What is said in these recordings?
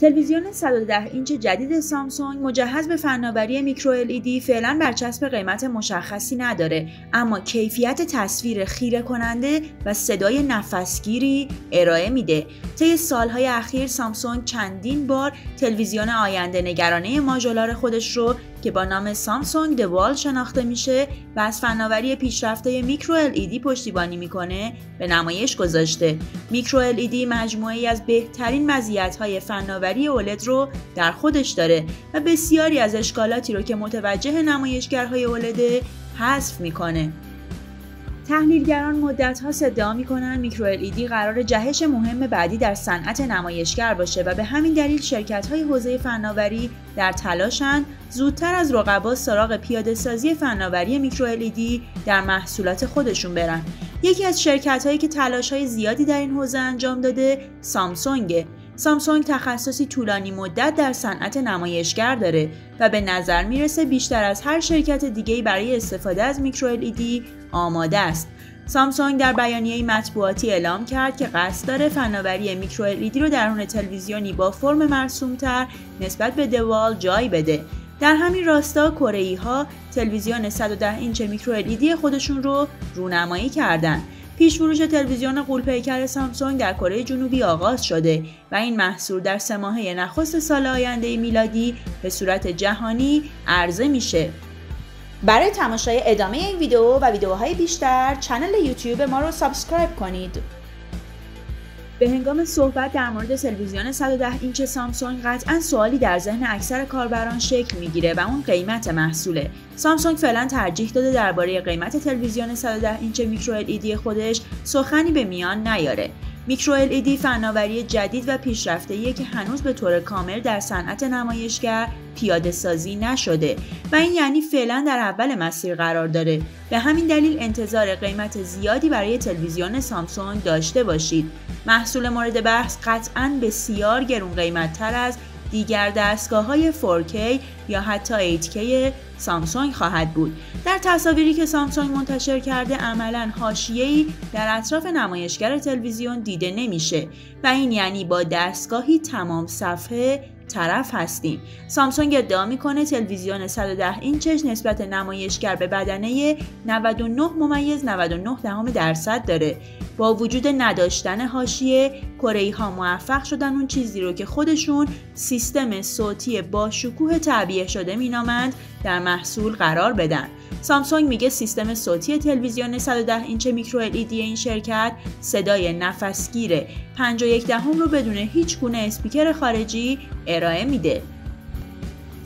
تلویزیون 110 اینچ جدید سامسونگ مجهز به فناوری میکرو LED فعلا برچسب قیمت مشخصی نداره اما کیفیت تصویر خیره کننده و صدای نفسگیری ارائه میده. طی سالهای اخیر سامسونگ چندین بار تلویزیون آینده نگرانه ماژولار خودش رو که با نام سامسونگ دوال شناخته میشه و از فناوری پیشرفته میکرو LED پشتیبانی می‌کنه به نمایش گذاشته. میکرو LED مجموعه از بهترین مزیت‌های فناوری اولد رو در خودش داره و بسیاری از اشکالاتی رو که متوجه نمایشگرهای اولد حذف می‌کنه. تحلیلگران مدت ها ادعا می‌کنن میکرو LED قرار جهش مهم بعدی در صنعت نمایشگر باشه و به همین دلیل شرکت های حوزه فناوری در تلاشن زودتر از رقبا سراغ پیاده سازی فناوری میکرو LED در محصولات خودشون برن. یکی از شرکت هایی که تلاش های زیادی در این حوزه انجام داده سامسونگه سامسونگ تخصصی طولانی مدت در صنعت نمایشگر داره و به نظر می‌رسه بیشتر از هر شرکت دیگه‌ای برای استفاده از میکرو LED آماده است. سامسونگ در بیانیه مطبوعاتی اعلام کرد که قصد داره فناوری میکرو LED رو درون تلویزیونی با فرم مرسومتر نسبت به دوال جای بده. در همین راستا کره‌ای‌ها تلویزیون 110 اینچ micro LED خودشون رو رونمایی کردند. پیش فروش تلویزیون غول‌پیکر سامسونگ در کره جنوبی آغاز شده و این محصول در سه ماهه نخست سال آینده میلادی به صورت جهانی عرضه میشه. برای تماشای ادامه این ویدیو و ویدیوهای بیشتر channel YouTube ما رو subscribe کنید. به هنگام صحبت در مورد تلویزیون 110 اینچ سامسونگ قطعا سوالی در ذهن اکثر کاربران شکل می‌گیره و اون قیمت محصوله. سامسونگ فعلا ترجیح داده درباره قیمت تلویزیون 110 اینچ میکرو LED خودش سخنی به میان نیاره. میکرو LED فناوری جدید و پیشرفته که هنوز به طور کامل در صنعت نمایشگر پیاده سازی نشده و این یعنی فعلا در اول مسیر قرار داره. به همین دلیل انتظار قیمت زیادی برای تلویزیون سامسونگ داشته باشید. محصول مورد بحث قطعا بسیار گرون قیمت تر از دیگر دستگاه های 4K یا حتی 8K سامسونگ خواهد بود. در تصاویری که سامسونگ منتشر کرده عملا حاشیه‌ای در اطراف نمایشگر تلویزیون دیده نمیشه و این یعنی با دستگاهی تمام صفحه طرف هستیم. سامسونگ ادعا می‌کنه تلویزیون 110 اینچش نسبت نمایشگر به بدنه 99 ممیز 99 دهم درصد داره. با وجود نداشتن حاشیه کره ها موفق شدن اون چیزی رو که خودشون سیستم صوتی با شکوه تعبیه شده مینامند در محصول قرار بدن. سامسونگ میگه سیستم صوتی تلویزیون 110 اینچ micro LED این شرکت صدای نفسگیر 5 و 1 دهم رو بدون هیچ گونه اسپیکر خارجی ارائه میده.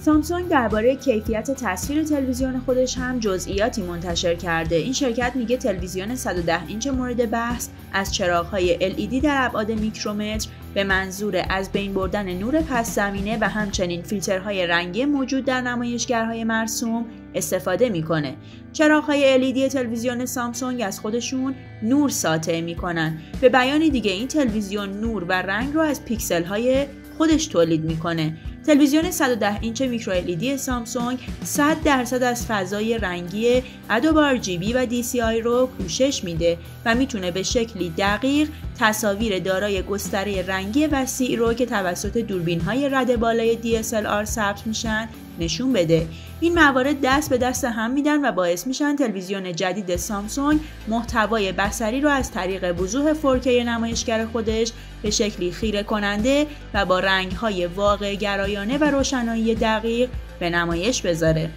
سامسونگ درباره کیفیت تصویر تلویزیون خودش هم جزئیاتی منتشر کرده. این شرکت میگه تلویزیون 110 اینچ مورد بحث از چراغ‌های LED در ابعاد میکرومتر به منظور از بین بردن نور پس زمینه و همچنین فیلترهای رنگی موجود در نمایشگرهای مرسوم استفاده می‌کنه. چراغ‌های LED تلویزیون سامسونگ از خودشون نور ساطع می‌کنن. به بیان دیگه این تلویزیون نور و رنگ رو از پیکسل های خودش تولید می‌کنه تلویزیون 110 اینچ micro LED سامسونگ 100 درصد از فضای رنگی Adobe RGB و DCI رو پوشش میده و می‌تونه به شکلی دقیق تصاویر دارای گستره رنگی وسیع رو که توسط دوربین های رد بالای DSLR ثبت میشن نشون بده. این موارد دست به دست هم میدن و باعث میشن تلویزیون جدید سامسونگ محتوای بصری رو از طریق وضوح 4K نمایشگر خودش به شکلی خیره کننده و با رنگ های واقع گرایانه و روشنایی دقیق به نمایش بذاره.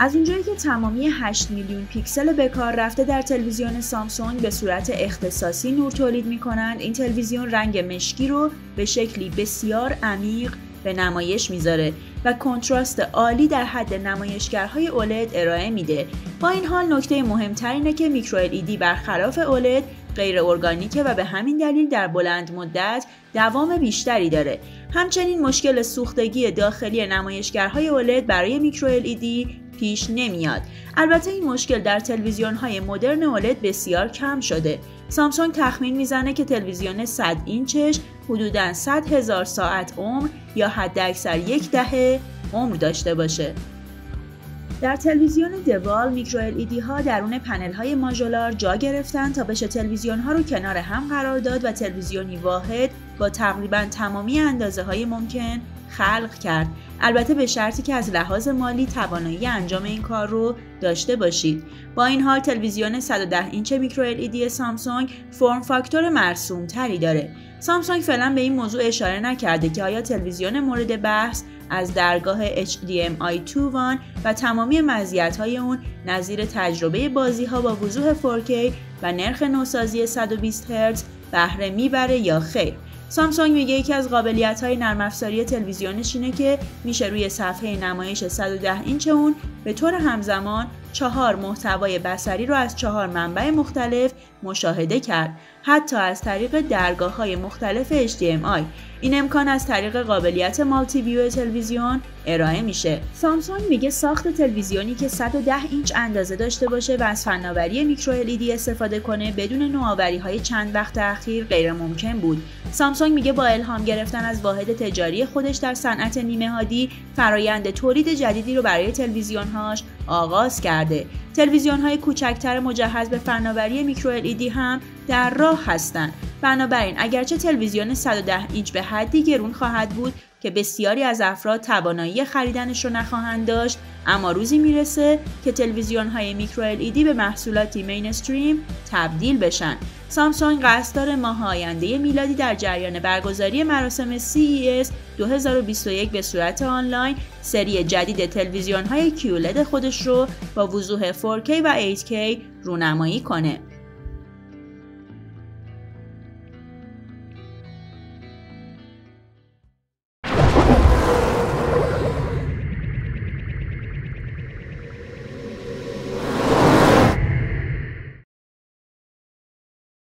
از اونجایی که تمامی 8 میلیون پیکسل به کار رفته در تلویزیون سامسونگ به صورت اختصاصی نور تولید می کنند این تلویزیون رنگ مشکی رو به شکلی بسیار عمیق به نمایش می‌ذاره. و کنتراست عالی در حد نمایشگرهای اولد ارائه میده. با این حال نکته مهمتر اینه که میکرو LED برخلاف اولد غیر ارگانیکه و به همین دلیل در بلند مدت دوام بیشتری داره. همچنین مشکل سوختگی داخلی نمایشگرهای اولد برای میکرو LED پیش نمیاد. البته این مشکل در تلویزیون های مدرن اولد بسیار کم شده. سامسونگ تخمین می‌زنه که تلویزیون 100 اینچش حدوداً 100 هزار ساعت عمر یا حداکثر یک دهه عمر داشته باشه. در تلویزیون دوال میکرو ال ها درون پنل های ماژولار جا گرفتن تا بشه تلویزیون ها رو کنار هم قرار داد و تلویزیونی واحد با تقریبا تمامی اندازه های ممکن خلق کرد. البته به شرطی که از لحاظ مالی توانایی انجام این کار رو داشته باشید. با این حال تلویزیون 110 اینچ میکرو ال سامسونگ فرم فاکتور مرسوم تری داره. سامسونگ فعلا به این موضوع اشاره نکرده که آیا تلویزیون مورد بحث از درگاه HDMI 2 و تمامی مزیت‌های اون نظیر تجربه بازی ها با وضوح 4K و نرخ نوسازی 120 هرتز بهره می‌بره یا خیر؟ سامسونگ میگه یکی از قابلیت های نرم افزاری تلویزیونش اینه که میشه روی صفحه نمایش 110 اینچ اون به طور همزمان چهار محتوای بصری رو از چهار منبع مختلف مشاهده کرد حتی از طریق درگاه های مختلف HDMI این امکان از طریق قابلیت مالتی ویو تلویزیون ارائه میشه. سامسونگ میگه ساخت تلویزیونی که 110 اینچ اندازه داشته باشه و از فناوری میکرو LED استفاده کنه بدون نوآوری های چند وقت اخیر غیر ممکن بود. سامسونگ میگه با الهام گرفتن از واحد تجاری خودش در صنعت نیمه هادی فرایند تولید جدیدی رو برای تلویزیونهاش آغاز کرده. تلویزیون های کوچکتر مجهز به فناوری میکرو LED هم در راه هستند. بنابراین اگرچه تلویزیون 110 اینچ به حدی گرون خواهد بود که بسیاری از افراد توانایی خریدنش رو نخواهند داشت اما روزی می‌رسه که تلویزیون های میکرو LED به محصولاتی مینستریم تبدیل بشن. سامسونگ قصد داره ماه آینده میلادی در جریان برگزاری مراسم CES 2021 به صورت آنلاین سری جدید تلویزیون های QLED خودش رو با وضوح 4K و 8K رونمایی کنه.